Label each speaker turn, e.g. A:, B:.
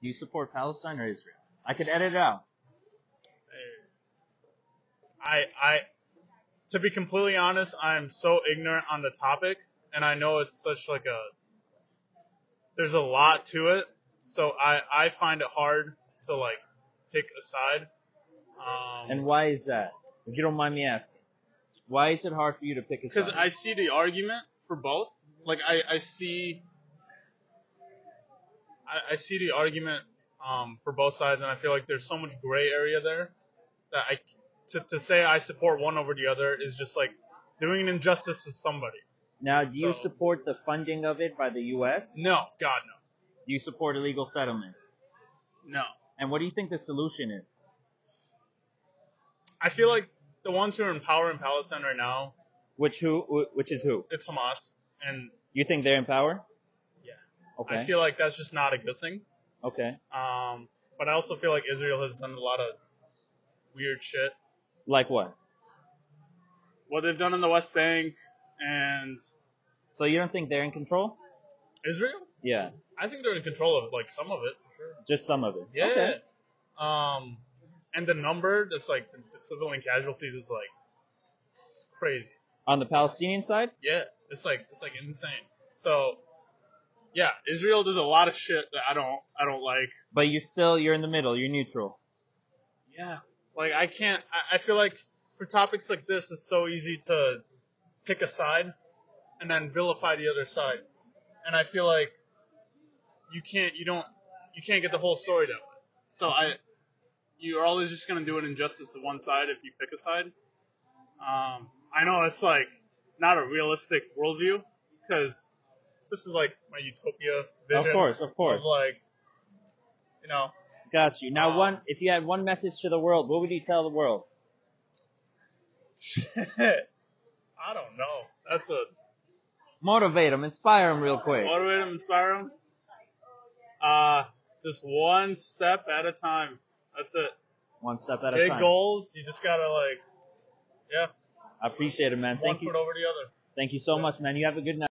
A: Do you support Palestine or Israel? I could edit it out.
B: I I to be completely honest, I'm so ignorant on the topic, and I know it's such like a there's a lot to it, so I I find it hard to like pick a side. Um,
A: And why is that? If you don't mind me asking. Why is it hard for you to pick a side? because?
B: I see the argument for both. Like I, I see I, I see the argument um, for both sides, and I feel like there's so much gray area there that I to, to say I support one over the other is just like doing an injustice to somebody.
A: now, do you
B: so-
A: support the funding of it by the U.S.?
B: No, God no,
A: Do you support illegal settlement?
B: no.
A: And what do you think the solution is?
B: I feel like the ones who are in power in Palestine right now,
A: Which who? wh- Which is who?
B: it's Hamas, and
A: You think they're in power? Okay.
B: I feel like that's just not a good thing.
A: okay.
B: Um, but I also feel like Israel has done a lot of weird shit.
A: Like what?
B: What they've done in the West Bank and
A: So you don't think they're in control?
B: Israel,
A: Yeah.
B: I think they're in control of like some of it. For sure.
A: Just some of it.
B: Yeah.
A: Okay.
B: Um, and the number that's like the, the civilian casualties is like crazy.
A: On the Palestinian side?
B: Yeah, it's like it's like insane. So, yeah, Israel does a lot of shit that I don't I don't like.
A: But you still you're in the middle. You're neutral.
B: Yeah, like I can't. I, I feel like for topics like this, it's so easy to pick a side and then vilify the other side, and I feel like you can't. You don't. You can't get the whole story that way. So I, you're always just gonna do an injustice to one side if you pick a side. Um, I know it's like not a realistic worldview because this is like my utopia vision.
A: Of course, of course.
B: Of like, you know,
A: Got you. Now,
B: Um,
A: one if you had one message to the world, what would you tell the world?
B: Shit. I don't know. That's a
A: Motivate them, inspire them real quick.
B: motivate them, inspire them. Uh, just one step at a time. That's it.
A: One step at a time.
B: Big goals. You just gotta like, yeah,
A: I appreciate it, man.
B: one
A: Thank you.
B: foot over the other.
A: Thank you so much, man. You have a good night.